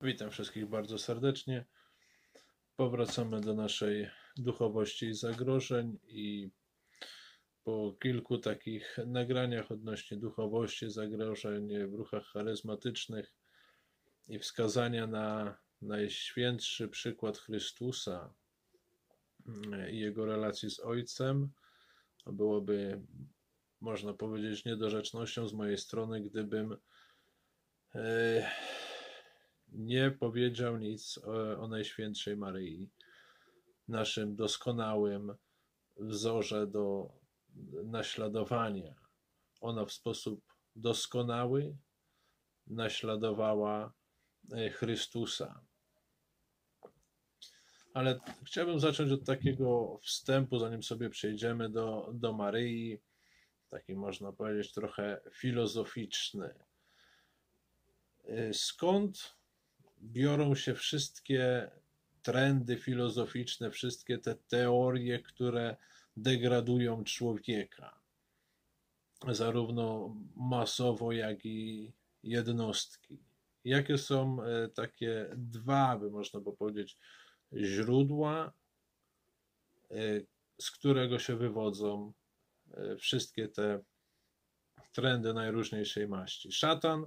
Witam wszystkich bardzo serdecznie. Powracamy do naszej duchowości i zagrożeń i po kilku takich nagraniach odnośnie duchowości, zagrożeń w ruchach charyzmatycznych i wskazania na najświętszy przykład Chrystusa i jego relacji z Ojcem, byłoby, można powiedzieć, niedorzecznością z mojej strony, gdybym e, nie powiedział nic o, o Najświętszej Maryi, naszym doskonałym wzorze do naśladowania. Ona w sposób doskonały naśladowała e, Chrystusa. Ale chciałbym zacząć od takiego wstępu, zanim sobie przejdziemy do, do Maryi, taki można powiedzieć trochę filozoficzny. E, skąd biorą się wszystkie trendy filozoficzne, wszystkie te teorie, które degradują człowieka, zarówno masowo, jak i jednostki. Jakie są e, takie dwa, by można było powiedzieć, źródła, e, z którego się wywodzą e, wszystkie te trendy najróżniejszej maści. Szatan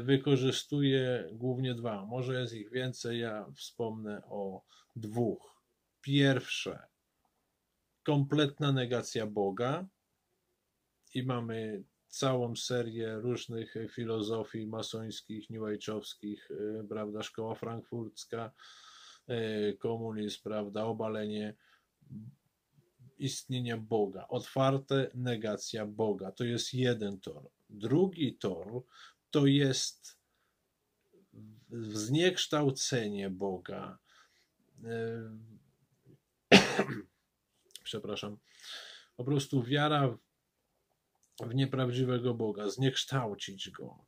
wykorzystuje głównie dwa. Może jest ich więcej, ja wspomnę o dwóch. Pierwsze, kompletna negacja Boga i mamy całą serię różnych filozofii masońskich, new e, prawda, szkoła frankfurcka, e, komunizm, prawda, obalenie istnienia Boga, otwarte negacja Boga. To jest jeden tor. Drugi tor to jest zniekształcenie Boga. Przepraszam. Po prostu wiara w nieprawdziwego Boga, zniekształcić go.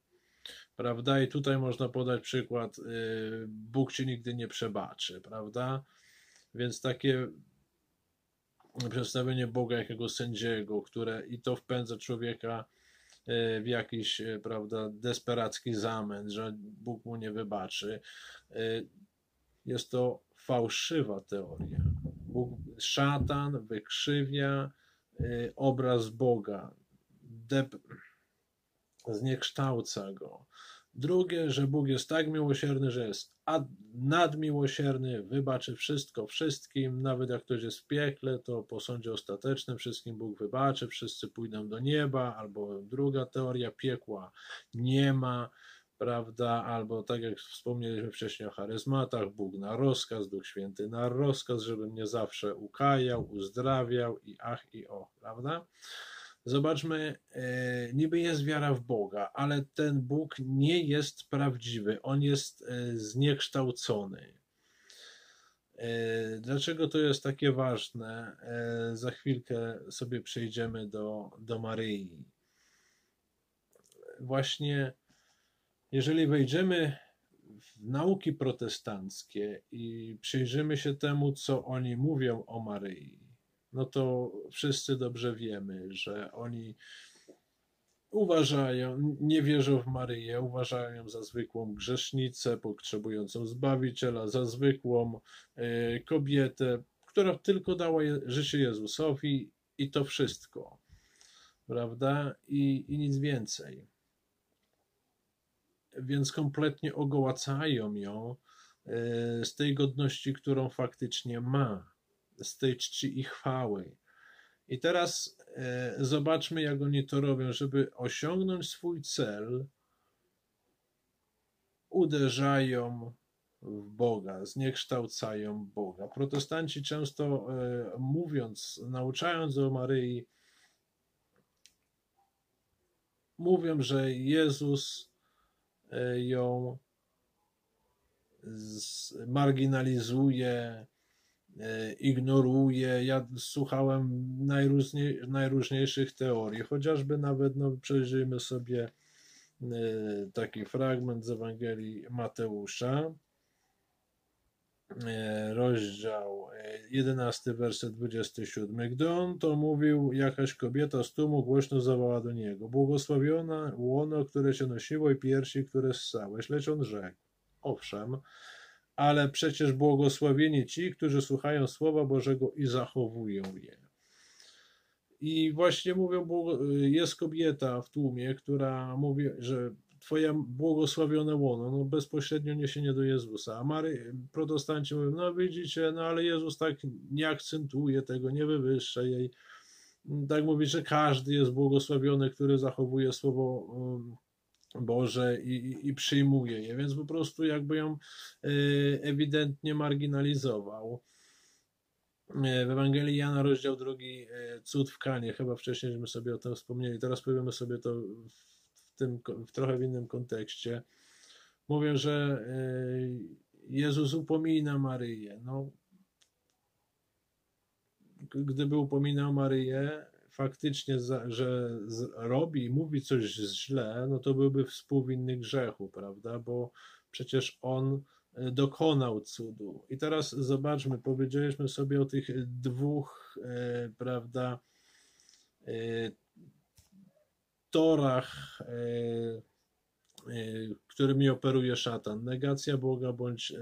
Prawda? I tutaj można podać przykład: y, Bóg ci nigdy nie przebaczy, prawda? Więc takie przedstawienie Boga jakiego sędziego, które i to wpędza człowieka E, w jakiś, e, prawda, desperacki zamęt, że Bóg mu nie wybaczy. E, jest to fałszywa teoria. Bóg, szatan wykrzywia obraz Boga, dep, zniekształca go. Drugie, że Bóg jest tak miłosierny, że jest nadmiłosierny, wybaczy wszystko wszystkim, nawet jak ktoś jest w piekle, to po sądzie ostatecznym wszystkim Bóg wybaczy, wszyscy pójdą do nieba, albo druga teoria piekła nie ma, prawda, albo tak jak wspomnieliśmy wcześniej o charyzmatach, Bóg na rozkaz, Duch Święty na rozkaz, żeby mnie zawsze ukajał, uzdrawiał i ach i o, prawda? Zobaczmy, e, niby jest wiara w Boga, ale ten Bóg nie jest prawdziwy, on jest e, zniekształcony. E, dlaczego to jest takie ważne? Za chwilkę sobie przejdziemy do, do Maryi. Właśnie, jeżeli wejdziemy w nauki protestanckie i przyjrzymy się temu, co oni mówią o Maryi, no to wszyscy dobrze wiemy, że oni uważają, nie wierzą w Maryję, uważają ją za zwykłą grzesznicę potrzebującą Zbawiciela, za zwykłą e, kobietę, która tylko dała życie Jezusowi i to wszystko, prawda? I, i nic więcej. Więc kompletnie ogołacają ją e, z tej godności, którą faktycznie ma z tej czci i chwały. I teraz e, zobaczmy, jak oni to robią, żeby osiągnąć swój cel, uderzają w Boga, zniekształcają Boga. Protestanci często e, mówiąc, nauczając o Maryi, mówią, że Jezus e, ją marginalizuje, ignoruje. Ja słuchałem najróżniej, najróżniejszych teorii, chociażby nawet no, przejrzyjmy sobie e, taki fragment z Ewangelii Mateusza, e, rozdział 11, werset 27. Gdy on to mówił, jakaś kobieta z tłumu głośno zawołała do niego: Błogosławiona łono, które się nosiło i piersi, które ssałeś. Lecz on rzekł: owszem, ale przecież błogosławieni ci, którzy słuchają Słowa Bożego i zachowują je. I właśnie mówią, jest kobieta w tłumie, która mówi, że Twoje błogosławione łono, no bezpośrednio niesienie do Jezusa. A Mary, protestanci mówią, no widzicie, no ale Jezus tak nie akcentuje tego, nie wywyższa jej. Tak mówi, że każdy jest błogosławiony, który zachowuje słowo um, Boże i, i, przyjmuje je, więc po prostu jakby ją y, ewidentnie marginalizował. Y, w Ewangelii Jana, rozdział drugi, y, cud w Kanie, chyba wcześniej żeśmy sobie o tym wspomnieli, teraz powiemy sobie to w, tym, w trochę w innym kontekście. Mówię, że Jezus upomina Maryję. No, gdyby upominał Maryję, faktycznie, że robi i mówi coś źle, no to byłby współwinny grzechu, prawda? Bo przecież on e, dokonał cudu. I teraz zobaczmy, powiedzieliśmy sobie o tych dwóch, e, prawda, e, torach, którymi operuje szatan. Negacja Boga bądź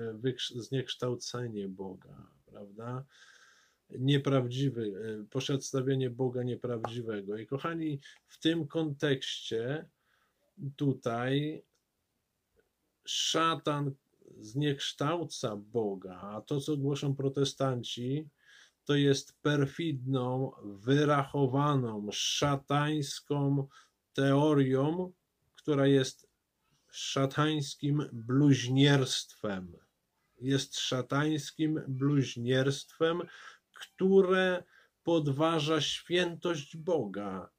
zniekształcenie Boga, prawda? Nieprawdziwy, e, przedstawienie Boga nieprawdziwego. I kochani, w tym kontekście tutaj szatan zniekształca Boga, a to, co głoszą protestanci, to jest perfidną, wyrachowaną, szatańską teorią, która jest szatańskim bluźnierstwem. Jest szatańskim bluźnierstwem, które podważa świętość Boga.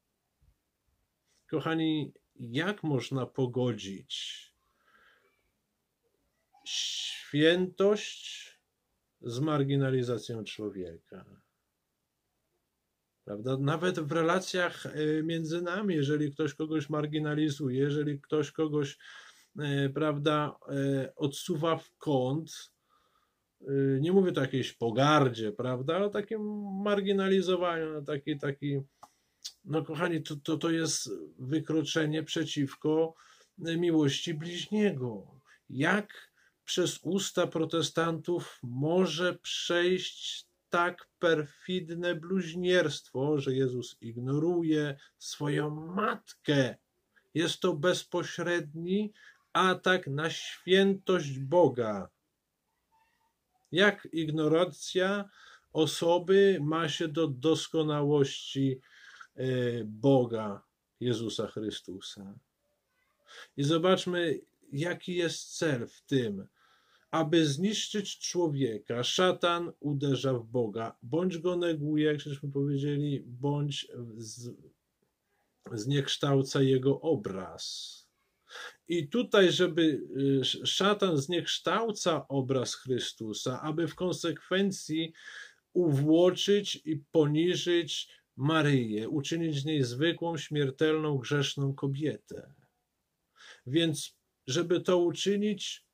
Kochani, jak można pogodzić świętość z marginalizacją człowieka? Prawda? Nawet w relacjach e, między nami, jeżeli ktoś kogoś marginalizuje, jeżeli ktoś kogoś e, prawda, e, odsuwa w kąt, nie mówię tu o jakiejś pogardzie, prawda, ale takim marginalizowaniu, no taki, taki, no kochani, to, to, to jest wykroczenie przeciwko miłości bliźniego. Jak przez usta protestantów może przejść tak perfidne bluźnierstwo, że Jezus ignoruje swoją matkę? Jest to bezpośredni atak na świętość Boga jak ignoracja osoby ma się do doskonałości e, Boga Jezusa Chrystusa? I zobaczmy, jaki jest cel w tym, aby zniszczyć człowieka. Szatan uderza w Boga, bądź go neguje, jak żeśmy powiedzieli, bądź z, zniekształca jego obraz. I tutaj, żeby y, szatan zniekształca obraz Chrystusa, aby w konsekwencji uwłoczyć i poniżyć Maryję, uczynić z niej zwykłą, śmiertelną, grzeszną kobietę. Więc, żeby to uczynić,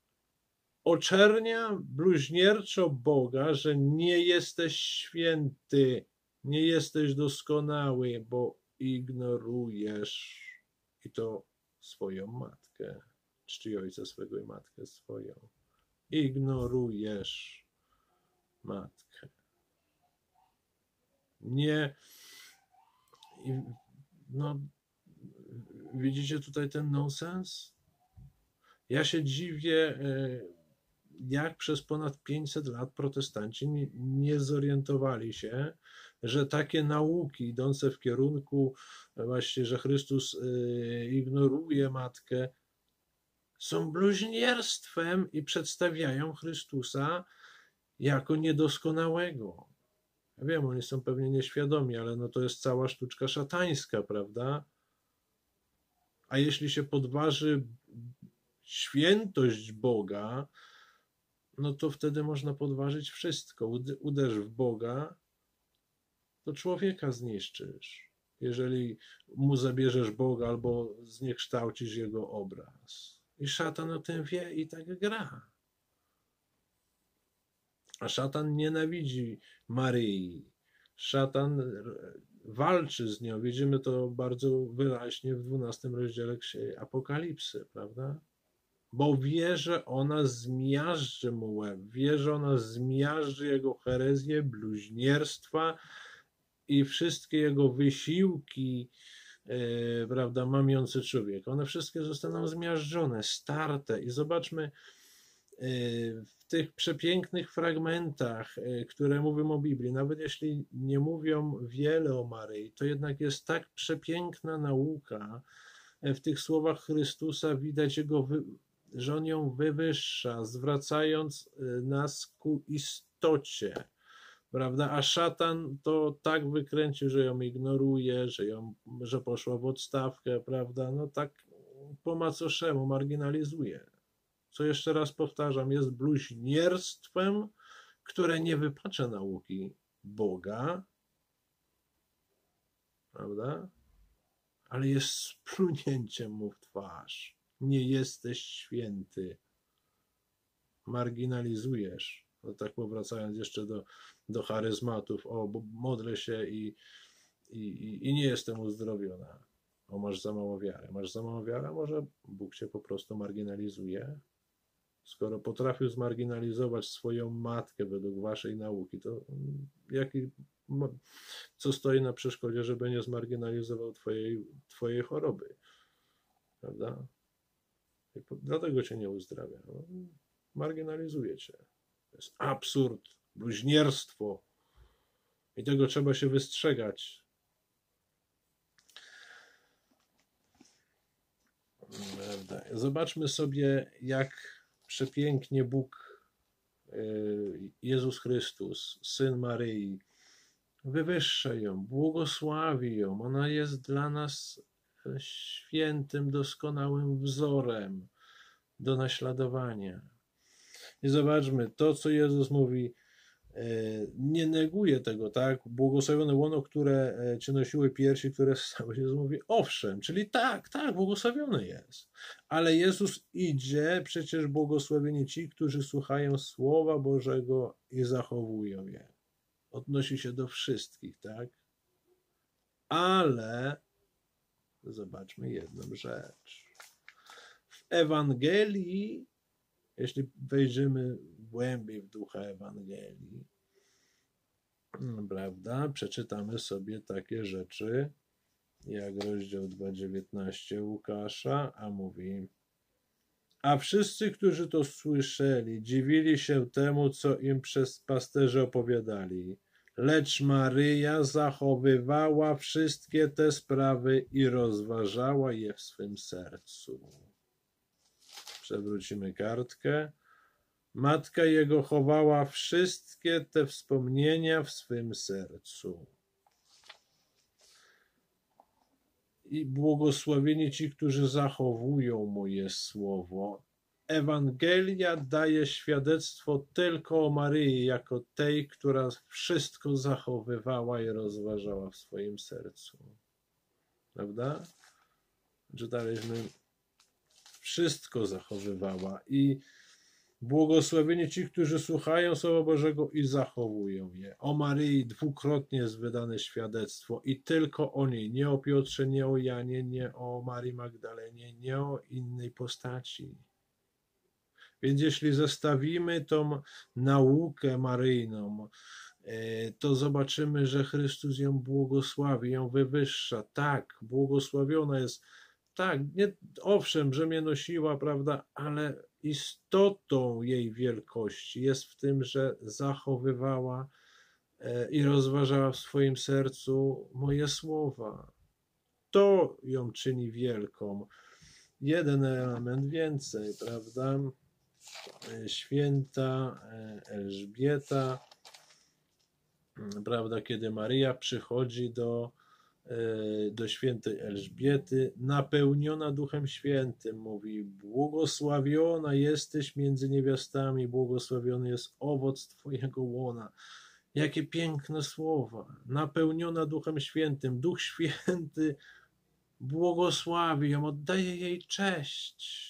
oczernia bluźnierczo Boga, że nie jesteś święty, nie jesteś doskonały, bo ignorujesz i to swoją matkę, czci ojca swego i matkę swoją. Ignorujesz matkę. Nie. No, widzicie tutaj ten nonsens? Ja się dziwię, e, jak przez ponad 500 lat protestanci nie, zorientowali się, że takie nauki idące w kierunku właśnie, że Chrystus y, ignoruje matkę, są bluźnierstwem i przedstawiają Chrystusa jako niedoskonałego. Ja wiem, oni są pewnie nieświadomi, ale no to jest cała sztuczka szatańska, prawda? A jeśli się podważy świętość Boga, no to wtedy można podważyć wszystko. Uderz w Boga, to człowieka zniszczysz, jeżeli mu zabierzesz Boga albo zniekształcisz jego obraz. I szatan o tym wie i tak gra. A szatan nienawidzi Maryi. Szatan walczy z nią. Widzimy to bardzo wyraźnie w 12 rozdziale Apokalipsy, prawda? bo wie, że ona zmiażdży mu łeb, wie, że ona zmiażdży jego herezję, bluźnierstwa i wszystkie jego wysiłki, prawda, mamiący człowiek. One wszystkie zostaną zmiażdżone, starte i zobaczmy, yy, w tych przepięknych fragmentach, które mówią o Biblii, nawet jeśli nie mówią wiele o Maryi, to jednak jest tak przepiękna nauka. W tych słowach Chrystusa widać jego że on ją wywyższa, zwracając nas ku istocie, prawda? A szatan to tak wykręcił, że ją ignoruje, że, ją, że poszła w odstawkę, prawda? No tak po macoszemu marginalizuje. Co jeszcze raz powtarzam, jest bluźnierstwem, które nie wypacza nauki Boga, prawda? Ale jest splunięciem mu w twarz nie jesteś święty. Marginalizujesz. No tak powracając jeszcze do, do charyzmatów, o, bo modlę się i, i, i nie jestem uzdrowiona. O, masz za mało wiary. Masz za mało wiary, może Bóg cię po prostu marginalizuje? Skoro potrafił zmarginalizować swoją matkę według waszej nauki, to jaki, co stoi na przeszkodzie, żeby nie zmarginalizował twojej, twojej choroby? Prawda? Dlatego cię nie uzdrawia. No, marginalizuje cię. To jest absurd, bluźnierstwo. I tego trzeba się wystrzegać. Zobaczmy sobie, jak przepięknie Bóg, y, Jezus Chrystus, Syn Maryi, wywyższa ją, błogosławi ją. Ona jest dla nas świętym, doskonałym wzorem do naśladowania. I zobaczmy, to co Jezus mówi, e, nie neguje tego, tak? Błogosławione łono, które e, cię nosiły piersi, które stały. Jezus mówi, owszem, czyli tak, tak, błogosławiony jest. Ale Jezus idzie, przecież błogosławieni ci, którzy słuchają Słowa Bożego i zachowują je. Odnosi się do wszystkich, tak? Ale zobaczmy jedną rzecz. W Ewangelii, jeśli wejrzymy głębiej w ducha Ewangelii, prawda, przeczytamy sobie takie rzeczy, jak rozdział 2,19 Łukasza, a mówi a wszyscy, którzy to słyszeli, dziwili się temu, co im przez pasterze opowiadali. Lecz Maryja zachowywała wszystkie te sprawy i rozważała je w swym sercu. Przewrócimy kartkę. Matka jego chowała wszystkie te wspomnienia w swym sercu. I błogosławieni ci, którzy zachowują moje słowo. Ewangelia daje świadectwo tylko o Maryi jako tej, która wszystko zachowywała i rozważała w swoim sercu. Prawda? Czytaliśmy, wszystko zachowywała i błogosławieni ci, którzy słuchają Słowa Bożego i zachowują je. O Maryi dwukrotnie jest wydane świadectwo i tylko o niej, nie o Piotrze, nie o Janie, nie o Marii Magdalenie, nie o innej postaci. Więc jeśli zestawimy tą naukę maryjną, e, to zobaczymy, że Chrystus ją błogosławi, ją wywyższa. Tak, błogosławiona jest. Tak, nie, owszem, że mnie nosiła, prawda, ale istotą jej wielkości jest w tym, że zachowywała e, i rozważała w swoim sercu moje słowa. To ją czyni wielką. Jeden element więcej, prawda? święta e, Elżbieta, mm, prawda, kiedy Maryja przychodzi do, e, do świętej Elżbiety, napełniona Duchem Świętym, mówi: Błogosławiona jesteś między niewiastami, błogosławiony jest owoc Twojego łona. Jakie piękne słowa. Napełniona Duchem Świętym. Duch Święty błogosławi ją, oddaje jej cześć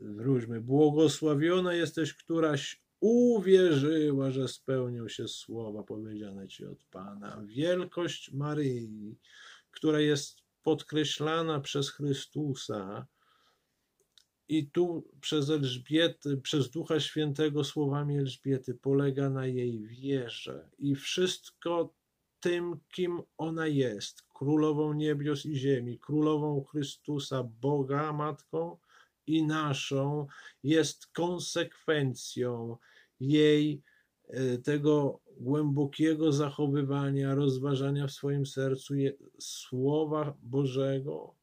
wróćmy, błogosławiona jesteś, któraś uwierzyła, że spełnią się słowa powiedziane ci od Pana. Wielkość Maryi, która jest podkreślana przez Chrystusa, I tu przez Elżbiety, przez Ducha Świętego słowami Elżbiety polega na jej wierze i wszystko tym, kim ona jest, królową niebios i ziemi, królową Chrystusa, Boga, Matką i naszą, jest konsekwencją jej e, tego głębokiego zachowywania, rozważania w swoim sercu Słowa Bożego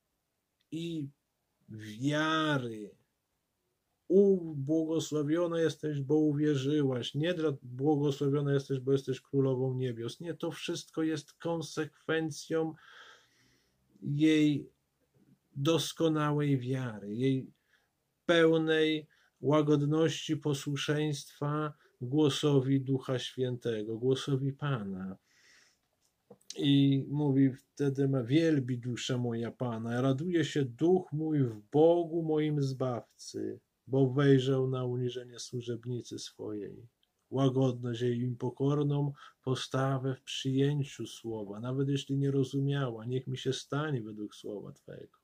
i wiary. Ubłogosławiona jesteś, bo uwierzyłaś. Nie błogosławiona jesteś, bo jesteś królową niebios. Nie, to wszystko jest konsekwencją jej doskonałej wiary, jej pełnej łagodności posłuszeństwa głosowi Ducha Świętego, głosowi Pana. I mówi wtedy wielbi dusza moja Pana, raduje się duch mój w Bogu moim Zbawcy, bo wejrzał na uniżenie służebnicy swojej. Łagodność jej im pokorną postawę w przyjęciu słowa, nawet jeśli nie rozumiała, niech mi się stanie według słowa Twojego.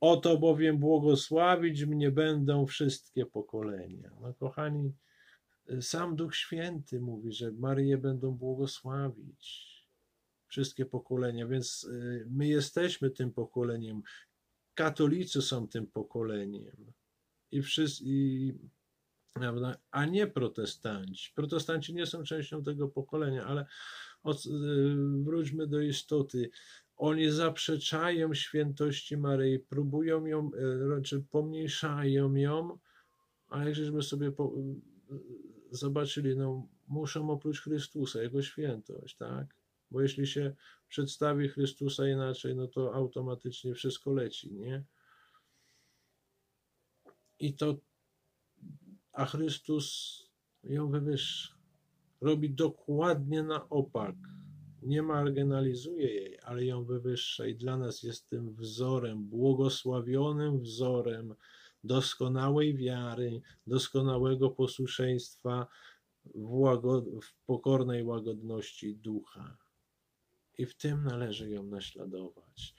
Oto bowiem błogosławić mnie będą wszystkie pokolenia. No kochani, sam Duch Święty mówi, że Maryję będą błogosławić wszystkie pokolenia, więc y, my jesteśmy tym pokoleniem. Katolicy są tym pokoleniem. I wszyscy, i, a nie protestanci. Protestanci nie są częścią tego pokolenia, ale od, y, wróćmy do istoty. Oni zaprzeczają świętości Maryi, próbują ją, y, czy pomniejszają ją, a jak żeśmy sobie po, zobaczyli, no muszą oprócz Chrystusa, Jego świętość, tak? Bo jeśli się przedstawi Chrystusa inaczej, no to automatycznie wszystko leci, nie? I to, a Chrystus ją wywyższa. Robi dokładnie na opak. Nie marginalizuje jej, ale ją wywyższa i dla nas jest tym wzorem, błogosławionym wzorem, doskonałej wiary, doskonałego posłuszeństwa w, łagod w pokornej łagodności ducha. I w tym należy ją naśladować.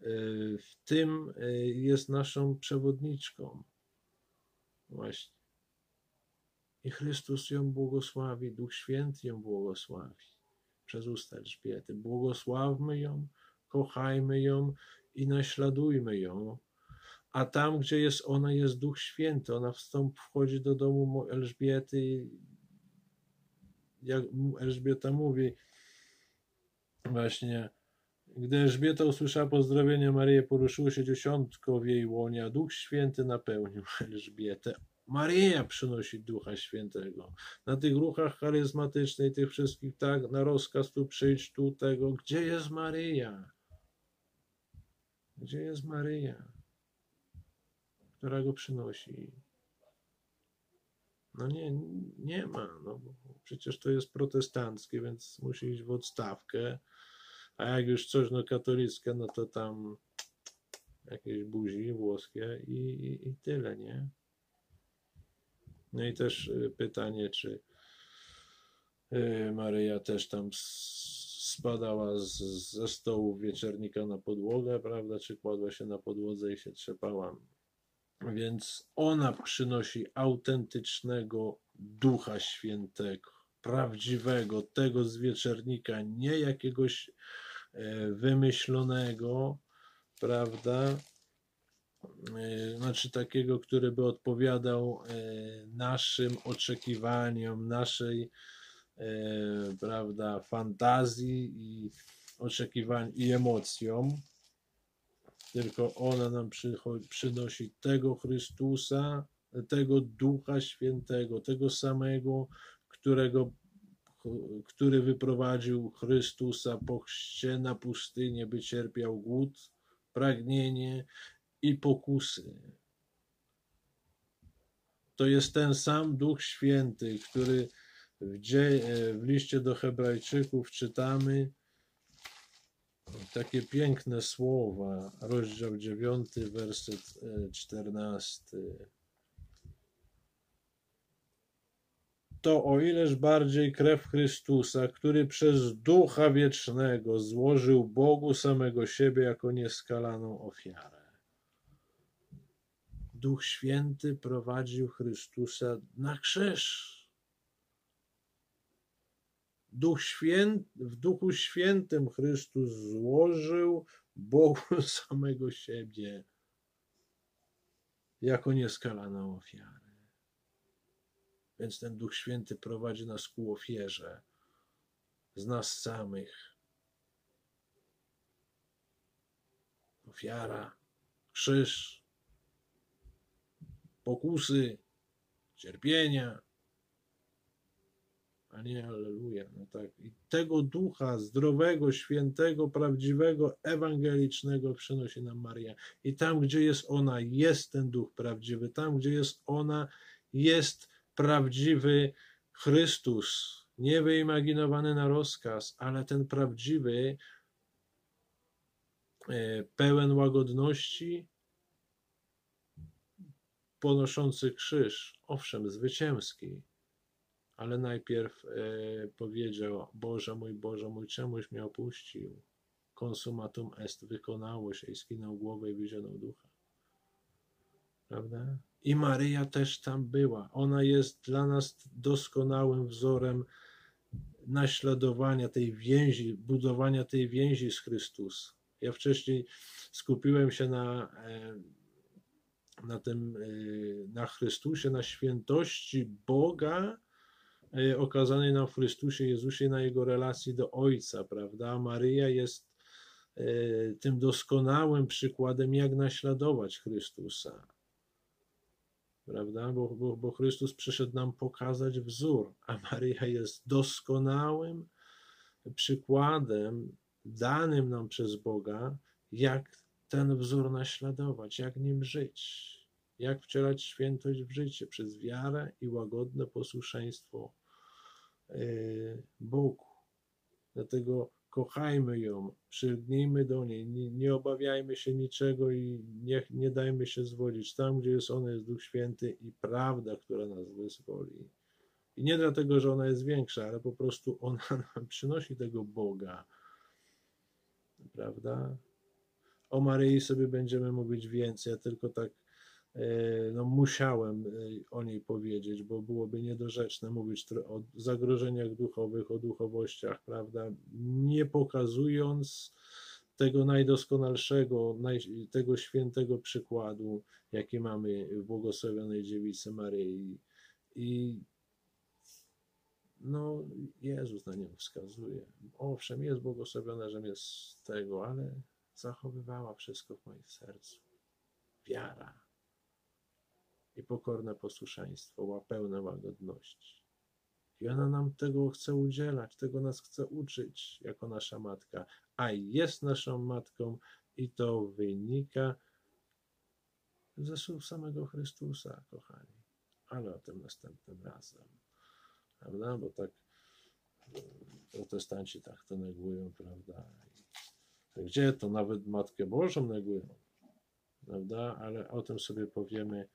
Y, w tym y, jest naszą przewodniczką. Właśnie. I Chrystus ją błogosławi, Duch Święty ją błogosławi przez usta Elżbiety. Błogosławmy ją, kochajmy ją i naśladujmy ją a tam, gdzie jest ona, jest Duch Święty. Ona wstąp, wchodzi do domu Elżbiety. Jak Elżbieta mówi, właśnie, gdy Elżbieta usłyszała pozdrowienia Maryję, poruszyło się dziesiątko w jej łonie, a Duch Święty napełnił Elżbietę. Maryja przynosi Ducha Świętego. Na tych ruchach charyzmatycznych, tych wszystkich, tak, na rozkaz tu przyjdź, tu tego. Gdzie jest Maryja? Gdzie jest Maryja? która go przynosi. No nie, nie ma, no przecież to jest protestanckie, więc musi iść w odstawkę, a jak już coś no katolickie, no to tam jakieś buzi włoskie i, i, i tyle, nie? No i też y, pytanie, czy y, Maryja też tam spadała z, ze stołu wieczernika na podłogę, prawda, czy kładła się na podłodze i się trzepała więc ona przynosi autentycznego Ducha Świętego, prawdziwego, tego z wieczernika, nie jakiegoś e, wymyślonego, prawda? E, znaczy takiego, który by odpowiadał e, naszym oczekiwaniom, naszej, prawda, fantazji i oczekiwań i emocjom. Tylko ona nam przynosi tego Chrystusa, tego Ducha Świętego, tego samego, którego, który wyprowadził Chrystusa po chrzcie na pustynię, by cierpiał głód, pragnienie i pokusy. To jest ten sam Duch Święty, który w, w liście do Hebrajczyków czytamy, takie piękne słowa, rozdział 9, werset 14. E, to o ileż bardziej krew Chrystusa, który przez Ducha Wiecznego złożył Bogu samego siebie jako nieskalaną ofiarę. Duch Święty prowadził Chrystusa na krzyż. Duch Święty, w Duchu Świętym Chrystus złożył Bogu samego siebie jako nieskalaną ofiarę. Więc ten Duch Święty prowadzi nas ku ofierze z nas samych. Ofiara, krzyż, pokusy, cierpienia. A nie, aleluja. No tak. I tego ducha zdrowego, świętego, prawdziwego, ewangelicznego przynosi nam Maria. I tam, gdzie jest ona, jest ten duch prawdziwy. Tam, gdzie jest ona, jest prawdziwy Chrystus. Nie wyimaginowany na rozkaz, ale ten prawdziwy, e, pełen łagodności, ponoszący krzyż, owszem, zwycięski, ale najpierw e, powiedział: Boże mój, Boże mój, czemuś mnie opuścił? Konsumatum est, wykonało się i skinął głowę i wyzionął ducha. Prawda? I Maryja też tam była. Ona jest dla nas doskonałym wzorem naśladowania tej więzi, budowania tej więzi z Chrystusem. Ja wcześniej skupiłem się na, e, na tym, e, na Chrystusie, na świętości Boga e, okazanej nam w Chrystusie Jezusie, na Jego relacji do Ojca, prawda? Maryja jest tym doskonałym przykładem, jak naśladować Chrystusa prawda? Bo, bo, bo Chrystus przyszedł nam pokazać wzór, a Maryja jest doskonałym przykładem danym nam przez Boga, jak ten wzór naśladować, jak nim żyć, jak wcielać świętość w życie przez wiarę i łagodne posłuszeństwo yy, Bogu. Dlatego kochajmy ją, przylgnijmy do niej, nie, nie, obawiajmy się niczego i nie, nie dajmy się zwodzić. Tam, gdzie jest ona, jest Duch Święty i prawda, która nas wyzwoli. I nie dlatego, że ona jest większa, ale po prostu ona nam przynosi tego Boga. Prawda? O Maryi sobie będziemy mówić więcej, ja tylko tak E, no musiałem e, o niej powiedzieć, bo byłoby niedorzeczne mówić o zagrożeniach duchowych, o duchowościach, prawda, nie pokazując tego najdoskonalszego, tego świętego przykładu, jaki mamy w błogosławionej dziewicy Maryi. I no, Jezus na nią wskazuje. Owszem, jest błogosławiona, że jest tego, ale zachowywała wszystko w moim sercu. Wiara, i pokorne posłuszeństwo, pełne łagodności. I ona nam tego chce udzielać, tego nas chce uczyć jako nasza matka, a jest naszą matką i to wynika ze słów samego Chrystusa, kochani. Ale o tym następnym razem. Prawda? Bo tak e, protestanci tak to negują, prawda? Gdzie to nawet Matkę Bożą negują, prawda? Ale o tym sobie powiemy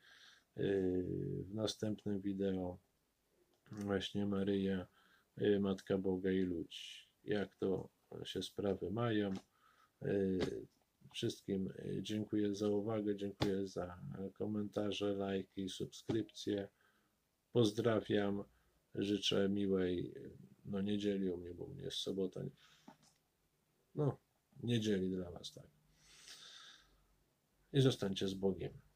Y, w następnym wideo właśnie Maryja, y, Matka Boga i ludzi. Jak to się sprawy mają. Y, wszystkim dziękuję za uwagę, dziękuję za komentarze, lajki, subskrypcje. Pozdrawiam, życzę miłej no niedzieli u mnie, bo u mnie jest sobota. No, niedzieli dla Was, tak. I zostańcie z Bogiem.